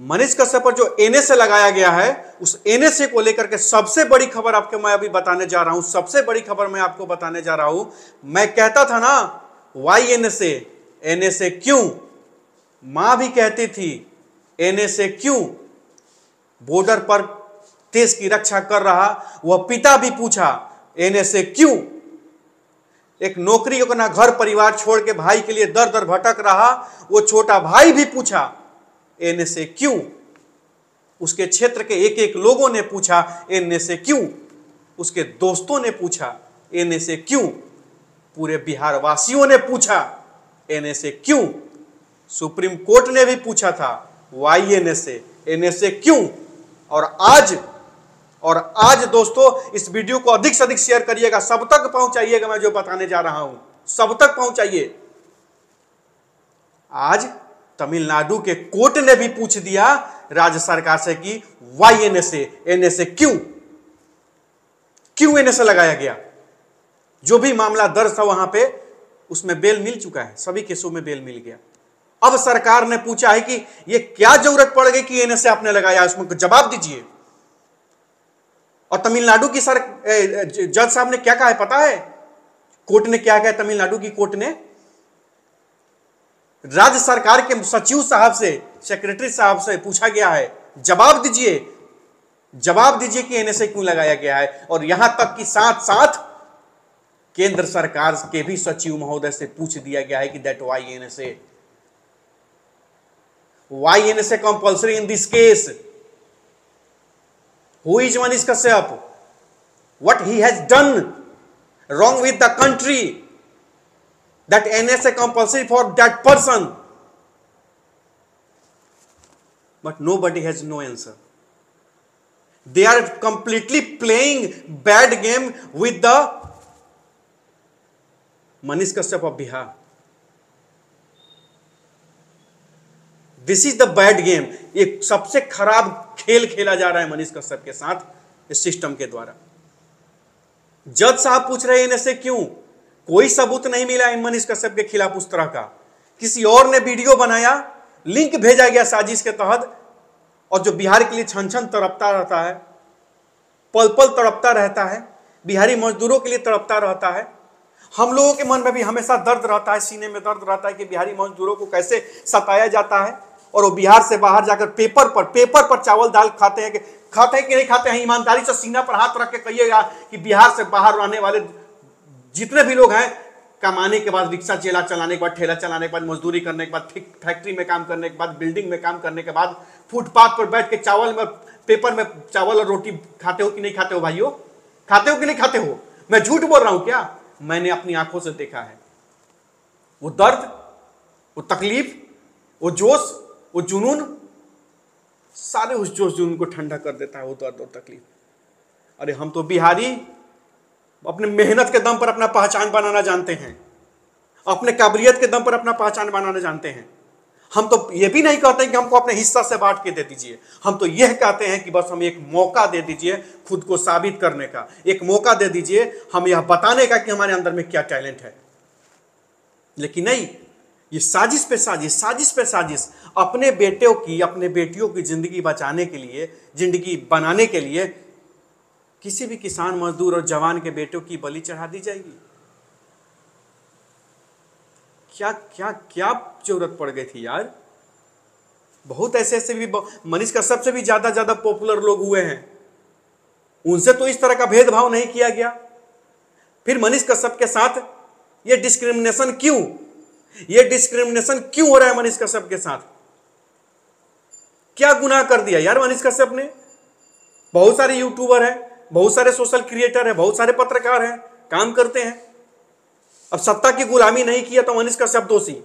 मनीष कश्यप पर जो एनएसए लगाया गया है, उस एनएसए को लेकर के सबसे बड़ी खबर आपको मैं अभी बताने जा रहा हूँ, सबसे बड़ी खबर मैं आपको बताने जा रहा हूँ। मैं कहता था ना, वाई एनएसए एनएसए क्यों? माँ भी कहती थी एनएसए क्यों? बॉर्डर पर देश की रक्षा कर रहा, वह पिता भी पूछा एनएसए क्यों? एक नौकरी अपना घर परिवार छोड़ के भाई के लिए दर दर भटक रहा, वो छोटा भाई भी पूछा एन से क्यों? उसके क्षेत्र के एक एक लोगों ने पूछा एन से क्यों? उसके दोस्तों ने पूछा एन से क्यों? पूरे बिहार वासियों ने पूछा एन से क्यों? सुप्रीम कोर्ट ने भी पूछा था, वाई एन से? एन से क्यों? और आज और आज दोस्तों, इस वीडियो को अधिक से अधिक शेयर करिएगा। सब तक पहुंचाइएगा मैं जो बताने जा रहा हूँ। सब तक पहुंचाइए। आज तमिलनाडु के कोर्ट ने भी पूछ दिया राज्य सरकार से कि why N S N S क्यों? क्यों एन लगाया गया? जो भी मामला दर्ज था वहाँ पे, उसमें बेल मिल चुका है। सभी केसों में बेल मिल गया। अब सरकार ने पूछा है कि यह क्या ज़रूरत पड़ गई कि एनएसए आपने लगाया? उसमें जवाब दीजिए। और तमिलनाडु की सर जज साहब ने क्या कहा है? पता है? कोर्ट ने क्या कहा तमिलनाडु की कोर्ट ने राज्य सरकार के सचिव साहब से सेक्रेटरी साहब से पूछा गया है, जवाब दीजिए। जवाब दीजिए कि एनएसए क्यों लगाया गया है? और यहाँ तक कि साथ साथ केंद्र सरकार के भी सचिव महोदय से पूछ दिया गया है कि that why NSA why NSA compulsory in this case Who is Manish Kashyap? What he has done wrong with the country? That NSA compulsory for that person. But nobody has no answer. They are completely playing bad game with the Manish Kashyap of Bihar. This is the bad game ये सबसे खराब खेल खेला जा रहा है मनीष कश्यप के साथ इस सिस्टम के द्वारा जज साहब पूछ रहे हैं इनसे क्यों कोई सबूत नहीं मिला इन मनीष कश्यप के खिलाफ उस तरह का। किसी और ने वीडियो बनाया, लिंक भेजा गया साजिश के तहत, और जो बिहार के लिए छन छन तड़पता रहता है पल पल तड़पता रहता है, बिहारी मजदूरों के लिए तड़पता रहता है, हम लोगों के मन में भी हमेशा दर्द रहता है, सीने में दर्द रहता है कि बिहारी मजदूरों को कैसे सताया जाता है, और वो बिहार से बाहर जाकर पेपर पर पेपर पर चावल दाल खाते हैं कि, खाते हैं कि नहीं खाते हैं? ईमानदारी से सीना पर हाथ रख के कहिएगा कि बिहार से बाहर रहने वाले जितने भी लोग हैं, कमाने के बाद रिक्शा चेला चलाने के बाद, ठेला चलाने के बाद, मजदूरी करने के बाद फैक्ट्री में काम करने के बाद, बिल्डिंग में काम करने के बाद, फुटपाथ पर बैठ के चावल में, पेपर में चावल और रोटी खाते हो कि नहीं खाते हो भाइयों? खाते हो कि नहीं खाते हो? मैं झूठ बोल रहा हूँ क्या? मैंने अपनी आँखों से देखा है। वो दर्द, वो तकलीफ़, वो जोश, वो जुनून, सारे उस जोश जुनून को ठंडा कर देता है, वो दर्द और तकलीफ़। अरे हम तो बिहारी अपने मेहनत के दम पर अपना पहचान बनाना जानते हैं। अपने काबिलियत के दम पर अपना पहचान बनाना जानते हैं। हम तो ये भी नहीं कहते कि हमको अपने हिस्सा से बांट के दे दीजिए। हम तो यह कहते हैं कि बस हमें एक मौका दे दीजिए खुद को साबित करने का। एक मौका दे दीजिए हम यह बताने का कि हमारे अंदर में क्या टैलेंट है। लेकिन नहीं, ये साजिश पे साजिश साजिश पे साजिश, अपने बेटों की, अपने बेटियों की ज़िंदगी बचाने के लिए, ज़िंदगी बनाने के लिए किसी भी किसान, मजदूर और जवान के बेटों की बलि चढ़ा दी जाएगी। क्या क्या क्या ज़रूरत पड़ गई थी यार? बहुत ऐसे ऐसे भी मनीष का सबसे भी ज़्यादा ज़्यादा पॉपुलर लोग हुए हैं। उनसे तो इस तरह का भेदभाव नहीं किया गया। फिर मनीष कश्यप के साथ ये डिस्क्रिमिनेशन क्यों? ये डिस्क्रिमिनेशन क्यों हो रहा है मनीष कश्यप के साथ? क्या गुनाह कर दिया यार मनीष कश्यप ने बहुत सारे यूट्यूबर हैं। बहुत सारे सोशल क्रिएटर हैं, बहुत सारे पत्रकार हैं, काम करते हैं। अब सत्ता की गुलामी नहीं किया तो मनीष कश्यप दोषी।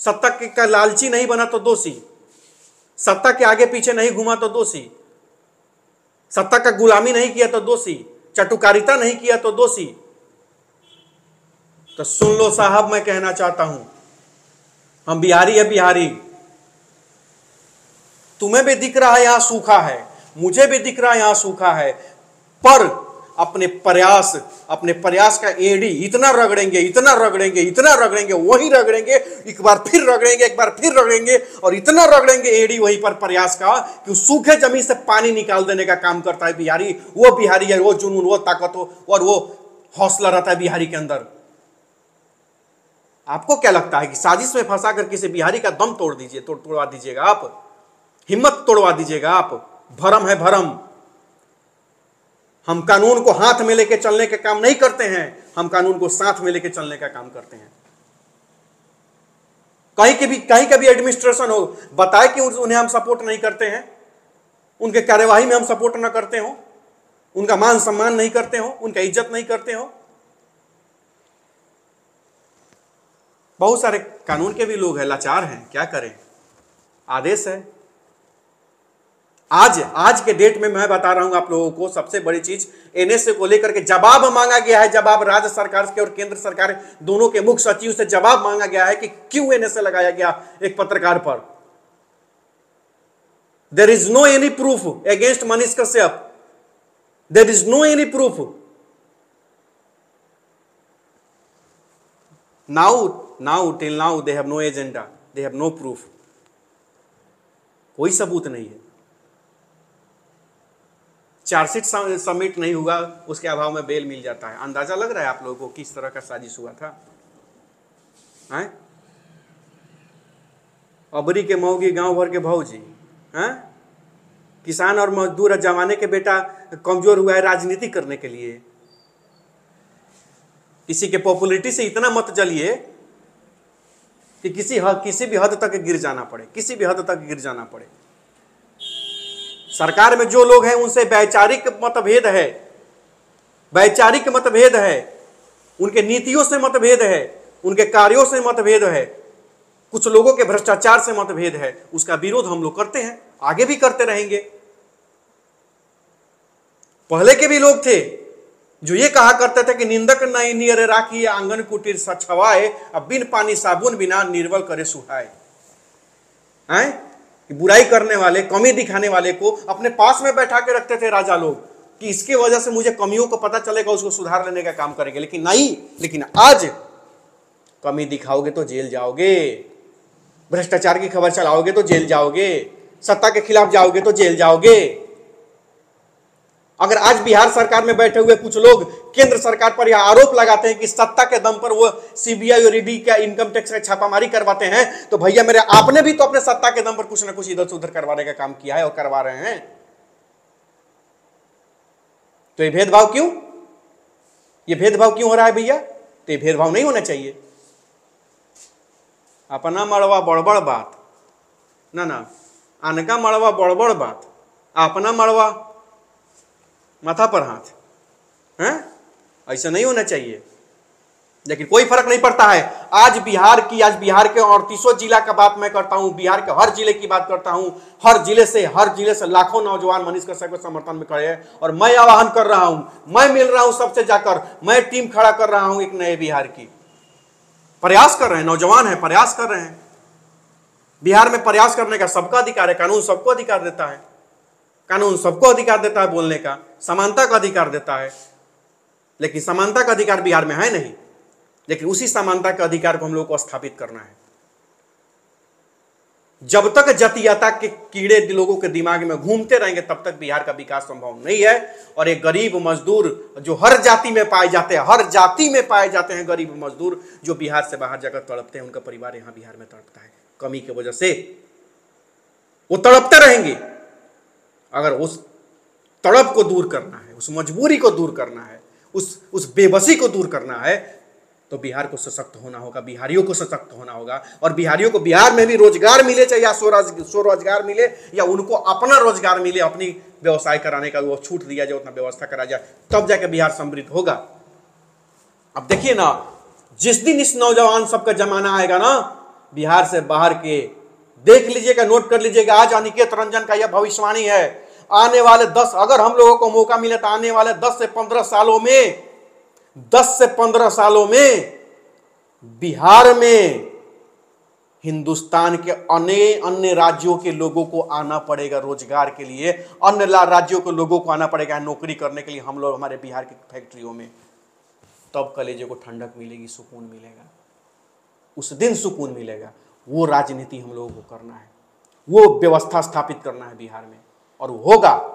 सत्ता का लालची नहीं बना तो दोषी। सत्ता के आगे पीछे नहीं घुमा तो दोषी। सत्ता का गुलामी नहीं किया तो दोषी। चटुकारिता नहीं किया तो दोषी। तो सुन लो साहब, मैं कहना चाहता हूँ, हम बिहारी है बिहारी। तुम्हें भी दिख रहा है यहाँ सूखा है, मुझे भी दिख रहा है यहाँ सूखा है। पर अपने प्रयास अपने प्रयास का एड़ी इतना रगड़ेंगे इतना रगड़ेंगे इतना रगड़ेंगे, वही रगड़ेंगे, एक बार फिर रगड़ेंगे, एक बार फिर रगड़ेंगे और इतना रगड़ेंगे एड़ी वहीं पर प्रयास का कि सूखे ज़मीन से पानी निकाल देने का काम करता है बिहारी। वो बिहारी है, वो जुनून, वो ताकत हो और वो हौसला रहता है बिहारी के अंदर। आपको क्या लगता है कि साजिश में फंसा कर किसी बिहारी का दम तोड़ दीजिए, तोड़ तोड़वा दीजिएगा आप? हिम्मत तोड़वा दीजिएगा आप? भरम है भरम। हम कानून को हाथ में लेके चलने का काम नहीं करते हैं, हम कानून को साथ में लेके चलने का काम करते हैं। कहीं के भी, कहीं का भी एडमिनिस्ट्रेशन हो, बताए कि उन्हें हम सपोर्ट नहीं करते हैं, उनके कार्यवाही में हम सपोर्ट ना करते हो, उनका मान सम्मान नहीं करते हो, उनका इज़्ज़त नहीं करते हो। बहुत सारे कानून के भी लोग हैं, लाचार हैं, क्या करें? आदेश है। आज आज के डेट में मैं बता रहा हूँ आप लोगों को सबसे बड़ी चीज़ एनएसए को लेकर के जवाब मांगा गया है, जवाब राज्य सरकार के और केंद्र सरकार दोनों के मुख्य सचिव से जवाब मांगा गया है कि क्यों एनएसए लगाया गया एक पत्रकार पर। There is no any proof against Manish Kashyap there is no any proof now now till now they have no agenda they have no proof कोई सबूत नहीं है। चार्जशीट सबमिट नहीं हुआ, उसके अभाव में बेल मिल जाता है। अंदाज़ा लग रहा है आप लोगों को किस तरह का साजिश हुआ था? हैं? अबरी के मऊगी गाँव भर के भाजी हैं? किसान और मजदूर जमाने के बेटा कमज़ोर हुआ है राजनीति करने के लिए। किसी के पॉपुलरिटी से इतना मत जलिए कि किसी हद, किसी भी हद तक गिर जाना पड़े, किसी भी हद तक गिर जाना पड़े। सरकार में जो लोग हैं, उनसे वैचारिक मतभेद है। वैचारिक मतभेद है। उनके नीतियों से मतभेद है। उनके कार्यों से मतभेद है। कुछ लोगों के भ्रष्टाचार से मतभेद है। उसका विरोध हम लोग करते हैं। आगे भी करते रहेंगे। पहले के भी लोग थे, जो ये कहा करते थे कि निंदक नहीं, नियर राखी आँगन कुटीर छवाए अब बिन पानी साबुन बिना निर्वल करे सुहाए। हैं? कि बुराई करने वाले, कमी दिखाने वाले को अपने पास में बैठा के रखते थे राजा लोग, कि इसके वजह से मुझे कमियों को पता चलेगा, उसको सुधार लेने का काम करेंगे। लेकिन नहीं, लेकिन आज कमी दिखाओगे तो जेल जाओगे, भ्रष्टाचार की खबर चलाओगे तो जेल जाओगे, सत्ता के खिलाफ जाओगे तो जेल जाओगे। अगर आज बिहार सरकार में बैठे हुए कुछ लोग केंद्र सरकार पर यह आरोप लगाते हैं कि सत्ता के दम पर वो सीबीआई और ईडी का इनकम टैक्स का छापामारी करवाते हैं तो भैया मेरे, आपने भी तो अपने सत्ता के दम पर कुछ ना कुछ इधर से उधर करवाने का काम किया है और करवा रहे हैं। तो ये भेदभाव क्यों? ये भेदभाव क्यों हो रहा है भैया? तो ये भेदभाव नहीं होना चाहिए। अपना मड़वा बड़बड़ बात। ना ना। अनका मड़वा बड़बड़ बात। अपना मड़वा माथा पर हाथ। हैं? ऐसा नहीं होना चाहिए। लेकिन कोई फ़र्क नहीं पड़ता है। आज बिहार की, आज बिहार के अड़तीसों जिला का बात मैं करता हूँ, बिहार के हर ज़िले की बात करता हूँ, हर ज़िले से, हर ज़िले से लाखों नौजवान मनीष कश्यप के समर्थन में खड़े हैं और मैं आह्वान कर रहा हूँ, मैं मिल रहा हूँ सबसे जाकर, मैं टीम खड़ा कर रहा हूँ एक नए बिहार की। प्रयास कर रहे हैं, नौजवान है, प्रयास कर रहे हैं। बिहार में प्रयास करने का सबका अधिकार है, कानून सबको अधिकार देता है। कानून सबको अधिकार देता है बोलने का, समानता का अधिकार देता है। लेकिन समानता का अधिकार बिहार में है नहीं, लेकिन उसी समानता के अधिकार को हम लोग को स्थापित करना है। जब तक जातीयता के कीड़े लोगों के दिमाग में घूमते रहेंगे, तब तक बिहार का विकास संभव नहीं है। और एक गरीब मजदूर जो हर जाति में पाए जाते हैं, हर जाति में पाए जाते हैं गरीब मजदूर जो बिहार से बाहर जाकर तड़पते हैं, उनका परिवार यहाँ बिहार में तड़पता है। कमी की वजह से वो तड़पते रहेंगे। अगर उस तड़प को दूर करना है, उस मजबूरी को दूर करना है, उस उस बेबसी को दूर करना है तो बिहार को सशक्त होना होगा, बिहारियों को सशक्त होना होगा। और बिहारियों को बिहार में भी रोज़गार मिले, चाहे या स्वरोजगार मिले, या उनको अपना रोज़गार मिले, अपनी व्यवसाय कराने का वो छूट दिया जाए, उतना व्यवस्था करा जाए, तब जाके बिहार समृद्ध होगा। अब देखिए ना, जिस दिन इस नौजवान सबका जमाना आएगा ना, बिहार से बाहर के, देख लीजिएगा, नोट कर लीजिएगा, आज अनिकेत रंजन का यह भविष्यवाणी है आने वाले दस, अगर हम लोगों को मौका मिले तो आने वाले दस से पंद्रह सालों में, दस से पंद्रह सालों में बिहार में हिंदुस्तान के अन्य अन्य राज्यों के लोगों को आना पड़ेगा रोज़गार के लिए। अन्य राज्यों के लोगों को आना पड़ेगा नौकरी करने के लिए हम लोग, हमारे बिहार की फैक्ट्रियों में। तब कलेजे को ठंडक मिलेगी, सुकून मिलेगा। उस दिन सुकून मिलेगा। वो राजनीति हम लोगों को करना है। वो व्यवस्था स्थापित करना है बिहार में। और होगा।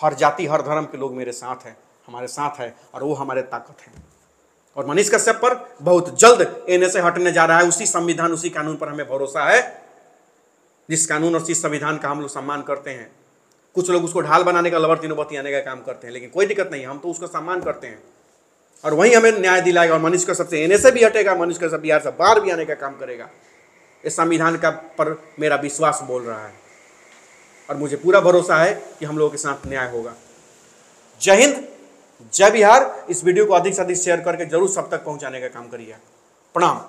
हर जाति, हर धर्म के लोग मेरे साथ हैं, हमारे साथ है और वो हमारे ताकत है। और मनीष कश्यप पर बहुत जल्द एन से हटने जा रहा है। उसी संविधान, उसी कानून पर हमें भरोसा है। जिस कानून और जिस संविधान का हम लोग सम्मान करते हैं, कुछ लोग उसको ढाल बनाने का, लवर तीनों आने का काम करते हैं, लेकिन कोई दिक्कत नहीं, हम तो उसका सम्मान करते हैं। और वहीं हमें न्याय दिलाएगा और मनीष कश्यप से एन भी हटेगा, मनीष कश्यप बिहार से बाहर भी आने का काम करेगा। इस संविधान का पर मेरा विश्वास बोल रहा है। और मुझे पूरा भरोसा है कि हम लोगों के साथ न्याय होगा। जय हिंद, जय बिहार। इस वीडियो को अधिक से अधिक शेयर करके ज़रूर सब तक पहुँचाने का काम करिए। प्रणाम।